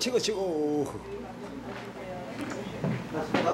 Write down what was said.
치고 치고